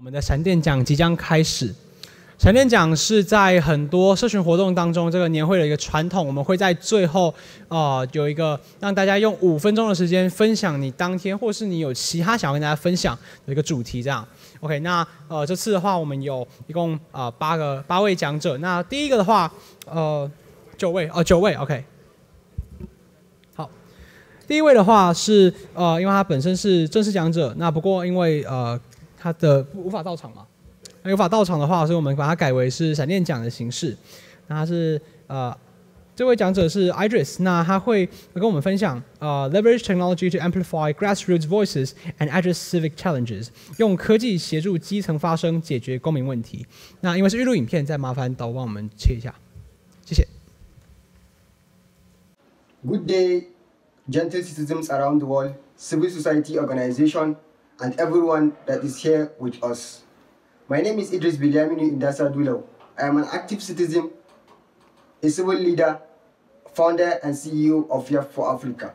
我们的闪电奖即将开始。闪电奖是在很多社群活动当中，这个年会的一个传统。我们会在最后，呃，有一个让大家用五分钟的时间分享你当天，或是你有其他想要跟大家分享的一个主题。这样，OK？那呃，这次的话，我们有一共啊八个八位讲者。那第一个的话，呃，九位哦，九位，OK。好，第一位的话是呃，因为他本身是正式讲者，那不过因为呃。他的无法到场嘛？那无法到场的话，所以我们把它改为是闪电奖的形式。那他是呃，这位讲者是 Idris，那他会跟我们分享呃，leverage technology to amplify grassroots voices and address civic challenges，用科技协助基层发声，解决公民问题。那因为是预录影片，再麻烦导帮我们切一下，谢谢。Good day, gentle citizens around the world, civil society organization. And everyone that is here with us. My name is Idris Bilyaminu Indasa. I am an active citizen, a civil leader, founder and CEO of YAP for Africa.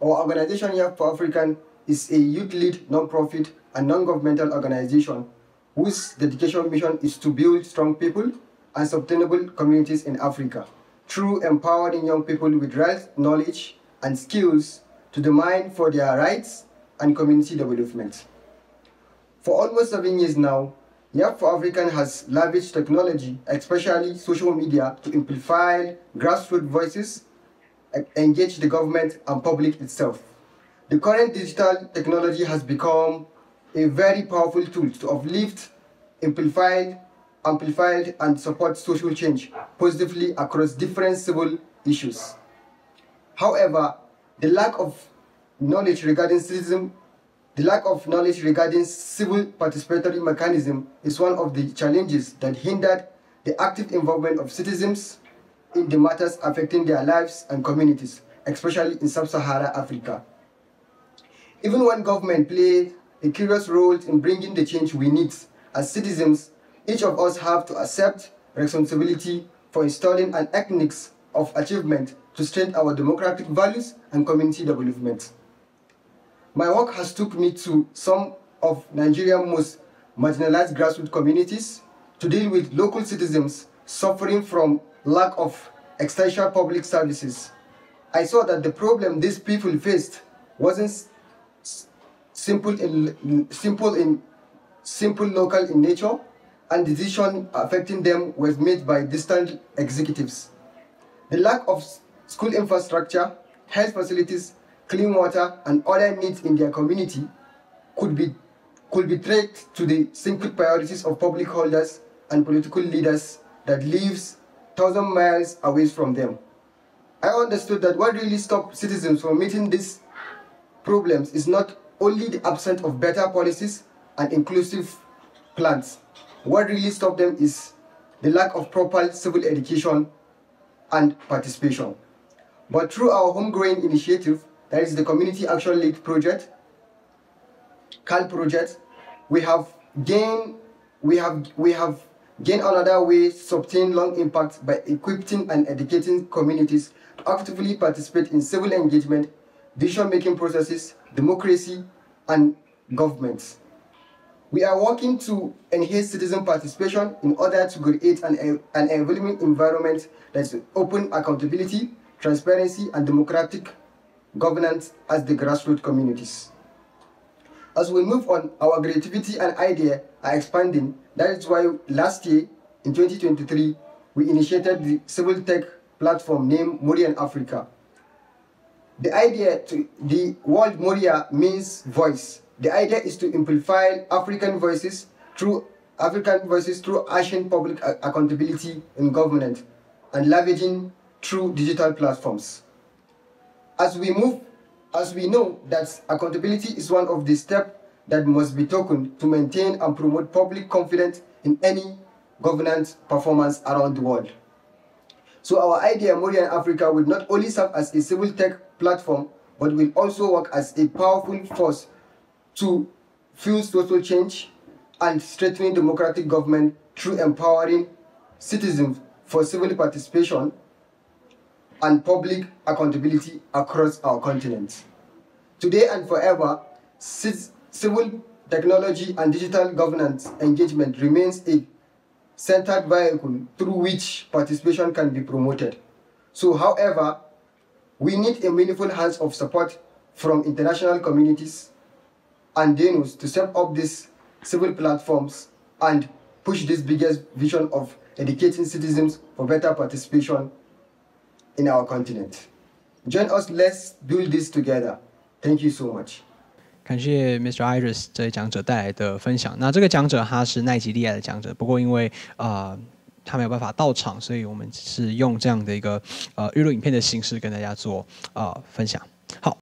Our organization YAP for African is a youth-led non-profit and non-governmental organization whose dedication mission is to build strong people and sustainable communities in Africa through empowering young people with right knowledge and skills to demand for their rights and community development. For almost seven years now, YAP for African has lavished technology, especially social media, to amplify grassroots voices, engage the government and public itself. The current digital technology has become a very powerful tool to uplift, amplify, amplified and support social change positively across different civil issues. However, the lack of knowledge regarding citizen, the lack of knowledge regarding civil participatory mechanism is one of the challenges that hindered the active involvement of citizens in the matters affecting their lives and communities, especially in sub-Saharan Africa. Even when government played a curious role in bringing the change we need, as citizens, each of us have to accept responsibility for installing an ethics of achievement to strengthen our democratic values and community development. My work has took me to some of Nigeria's most marginalized grassroots communities to deal with local citizens suffering from lack of essential public services. I saw that the problem these people faced wasn't simple in simple in simple local in nature and decision affecting them was made by distant executives. The lack of school infrastructure, health facilities, clean water, and other needs in their community could be, could be traced to the simple priorities of public holders and political leaders that lives thousand miles away from them. I understood that what really stopped citizens from meeting these problems is not only the absence of better policies and inclusive plans. What really stopped them is the lack of proper civil education and participation. But through our homegrown initiative, that is the Community Action League project, CAL project. We have gained, we have, we have gained another way to obtain long impact by equipping and educating communities to actively participate in civil engagement, decision-making processes, democracy, and governments. We are working to enhance citizen participation in order to create an, an environment that's open accountability, transparency, and democratic governance as the grassroots communities. As we move on, our creativity and idea are expanding. That is why last year, in 2023, we initiated the civil tech platform named Morian Africa. The idea to the word Moria means voice. The idea is to amplify African voices through African voices through action public accountability in government and leveraging through digital platforms. As we move, as we know that accountability is one of the steps that must be taken to maintain and promote public confidence in any governance performance around the world. So our idea, Morian Africa, will not only serve as a civil tech platform, but will also work as a powerful force to fuel social change and strengthening democratic government through empowering citizens for civil participation and public accountability across our continent. Today and forever, civil technology and digital governance engagement remains a centered vehicle through which participation can be promoted. So, however, we need a meaningful hands of support from international communities and donors to set up these civil platforms and push this biggest vision of educating citizens for better participation in our continent. Join us, let's build this together. Thank you so much. 感谢 Mr. Iris 这位讲者带来的分享。那这个讲者他是奈及利亚的讲者，不过因为啊、呃、他没有办法到场，所以我们是用这样的一个呃预录影片的形式跟大家做啊、呃、分享。好。